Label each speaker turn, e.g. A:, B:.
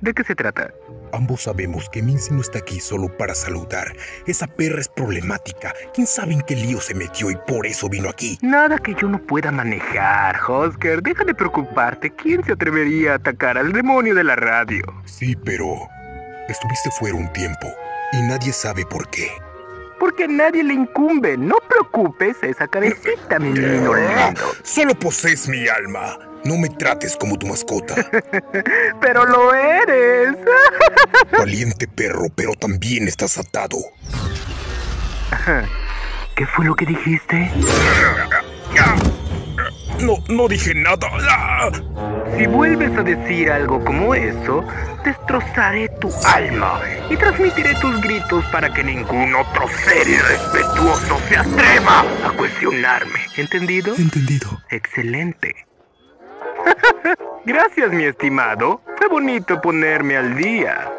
A: ¿De qué se trata?
B: Ambos sabemos que Mincy no está aquí solo para saludar. Esa perra es problemática. ¿Quién sabe en qué lío se metió y por eso vino aquí?
A: Nada que yo no pueda manejar, Hosker. Deja de preocuparte. ¿Quién se atrevería a atacar al demonio de la radio?
B: Sí, pero estuviste fuera un tiempo y nadie sabe por qué.
A: Porque a nadie le incumbe. No preocupes esa cabecita, mi niño.
B: Solo posees mi alma. No me trates como tu mascota.
A: Pero lo eres.
B: Valiente perro, pero también estás atado.
A: ¿Qué fue lo que dijiste?
B: No, no dije nada.
A: Si vuelves a decir algo como eso, destrozaré tu alma y transmitiré tus gritos para que ningún otro ser irrespetuoso se atreva a cuestionarme. ¿Entendido?
B: Entendido.
A: Excelente. Gracias, mi estimado. Fue bonito ponerme al día.